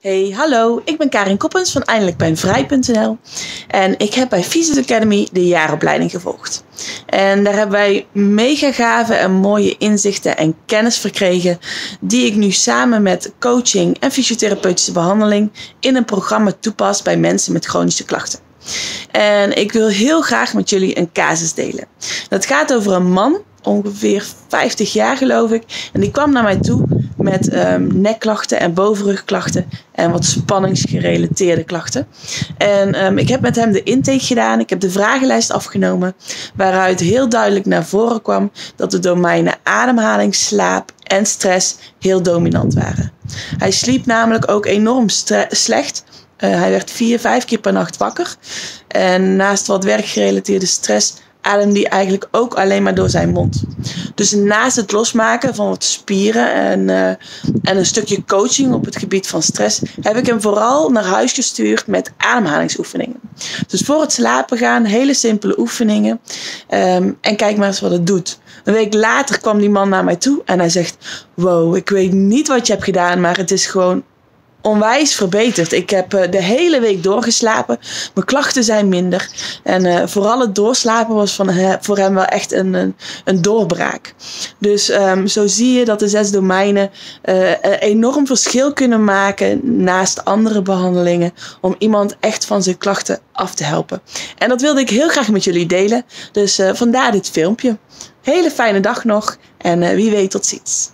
Hey, hallo, ik ben Karin Koppens van eindelijkbijnvrij.nl en ik heb bij Visus Academy de jaaropleiding gevolgd. En daar hebben wij mega gave en mooie inzichten en kennis verkregen die ik nu samen met coaching en fysiotherapeutische behandeling in een programma toepas bij mensen met chronische klachten. En ik wil heel graag met jullie een casus delen. Dat gaat over een man, ongeveer 50 jaar geloof ik, en die kwam naar mij toe met um, nekklachten en bovenrugklachten en wat spanningsgerelateerde klachten. En um, ik heb met hem de intake gedaan, ik heb de vragenlijst afgenomen, waaruit heel duidelijk naar voren kwam dat de domeinen ademhaling, slaap en stress heel dominant waren. Hij sliep namelijk ook enorm slecht. Uh, hij werd vier, vijf keer per nacht wakker. En naast wat werkgerelateerde stress ademde hij eigenlijk ook alleen maar door zijn mond. Dus naast het losmaken van wat spieren en, uh, en een stukje coaching op het gebied van stress, heb ik hem vooral naar huis gestuurd met ademhalingsoefeningen. Dus voor het slapen gaan, hele simpele oefeningen. Um, en kijk maar eens wat het doet. Een week later kwam die man naar mij toe en hij zegt: Wow, ik weet niet wat je hebt gedaan, maar het is gewoon onwijs verbeterd. Ik heb uh, de hele week doorgeslapen. Mijn klachten zijn minder. En uh, vooral het doorslapen was van voor hem wel echt een, een, doorbraak. Dus um, zo zie je dat de zes domeinen uh, enorm verschil kunnen maken naast andere behandelingen. Om iemand echt van zijn klachten af te helpen. En dat wilde ik heel graag met jullie delen. Dus vandaar dit filmpje. Hele fijne dag nog en wie weet tot ziens.